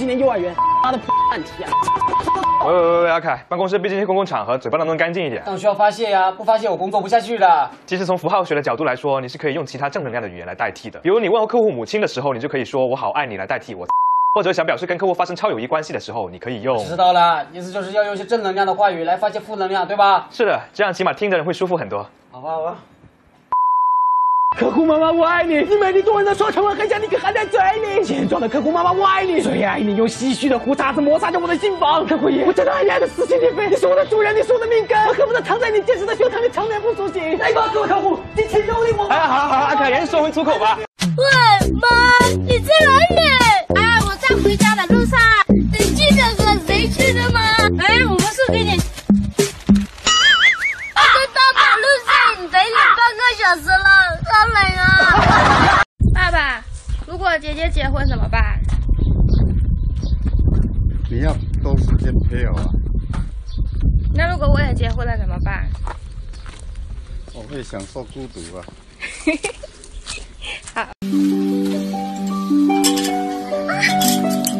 麻烦多读几年幼儿园。妈的烂题啊！喂喂喂喂，阿凯，办公室毕竟是公共场合，嘴巴能不能干净一点？当然需要发泄呀，不发泄我工作不下去的。其实从符号学的角度来说，你是可以用其他正能量的语言来代替的。比如你问候客户母亲的时候，你就可以说“我好爱你”来代替我；或者想表示跟客户发生超友谊关系的时候，你可以用。知道了，意思就是要用一些正能量的话语来发泄负能量，对吧？是的，这样起码听的人会舒服很多。好吧，好吧。客户妈妈我爱你，你美丽动人的双唇我很想你可含在嘴里。健壮的客户妈妈我爱你，最爱你用唏嘘的胡渣子摩擦着我的心房。客户爷，我真的爱你爱的撕心裂肺，你是我的主人，你是我的命根，我恨不得躺在你坚实的胸膛里长眠不苏醒。来吧，各位客户，尽情蹂躏我。哎，好好好，阿凯，连说回出口吧。喂，妈，你在哪里？果姐姐结婚怎么办？你要多时间陪我啊！那如果我也结婚了怎么办？我会享受孤独啊！好。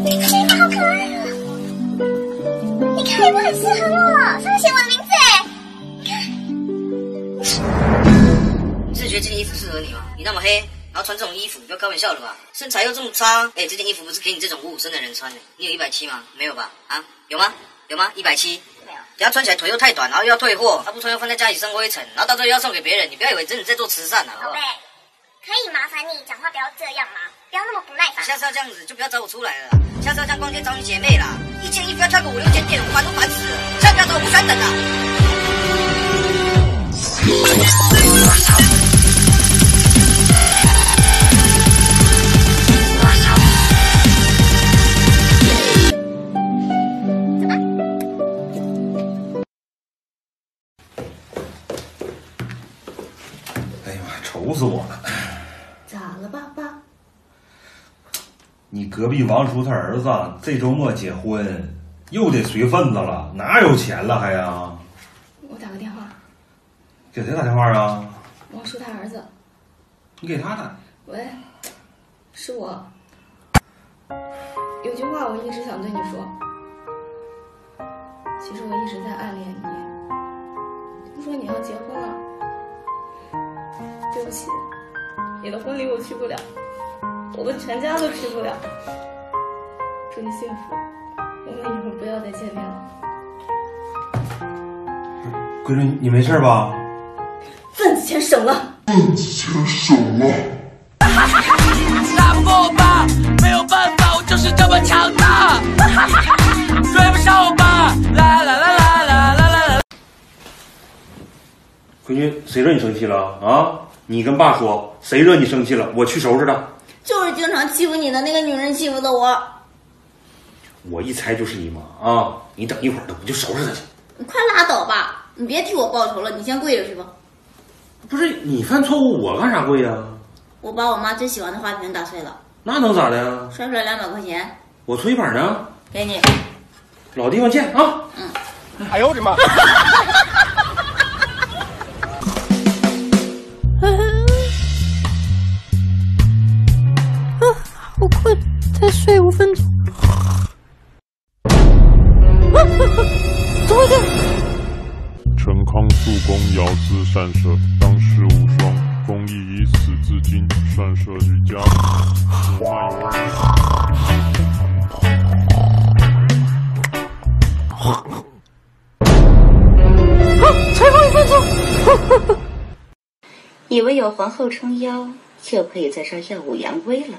这个好可爱啊！你看衣服很适合我，上面写我的名字哎。你是觉得这件衣服适合你吗？你那么黑，然后穿这种衣服，不要开玩笑了吧？身材又这么差，哎，这件衣服不是给你这种五五身的人穿的。你有一百七吗？没有吧？啊，有吗？有吗？一百七？没有。等下穿起来腿又太短，然后又要退货，他不穿又放在家里生灰尘，然后到最后又要送给别人。你不要以为真的在做慈善啊，宝贝？，可以麻烦你讲话不要这样吗？不要那么不耐烦。下次要这样子就不要找我出来了，下次要这样逛街找你姐妹啦。一件衣服要挑个五六间店，我烦都烦死了。下次不要找我不三等了。你隔壁王叔他儿子这周末结婚，又得随份子了，哪有钱了还呀？我打个电话，给谁打电话啊？王叔他儿子。你给他打。喂，是我。有句话我一直想对你说，其实我一直在暗恋你。听说你要结婚了，对不起，你的婚礼我去不了，我们全家都吃不了。祝你幸福，我们以后不要再见面了。闺女，你没事吧？份子钱省了。打不过我吧，没有办法，我就是这么强大。追不上我吧，啦啦啦啦啦啦啦啦。闺女，谁惹你生气了啊？你跟爸说，谁惹你生气了，我去收拾他。就是经常欺负你的那个女人欺负的我。我一猜就是你妈啊！你等一会儿的，我就收拾她去。你快拉倒吧，你别替我报仇了，你先跪着去吧。不是你犯错误，我干啥跪呀？我把我妈最喜欢的花瓶打碎了，那能咋的？摔出来两百块钱，我搓衣板呢，给你。老地方见啊！嗯哎呦我的妈！再睡五分钟。怎么会？陈康肃公遥知善射，当世无双。公亦以此至今，善射屡加。此脉有才过一分钟。以为有皇后撑腰就可以在这儿耀武扬威了吗？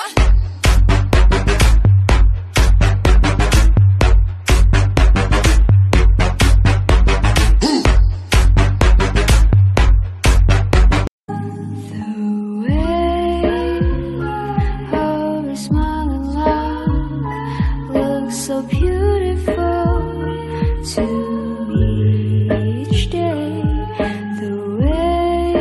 so beautiful to me each day the way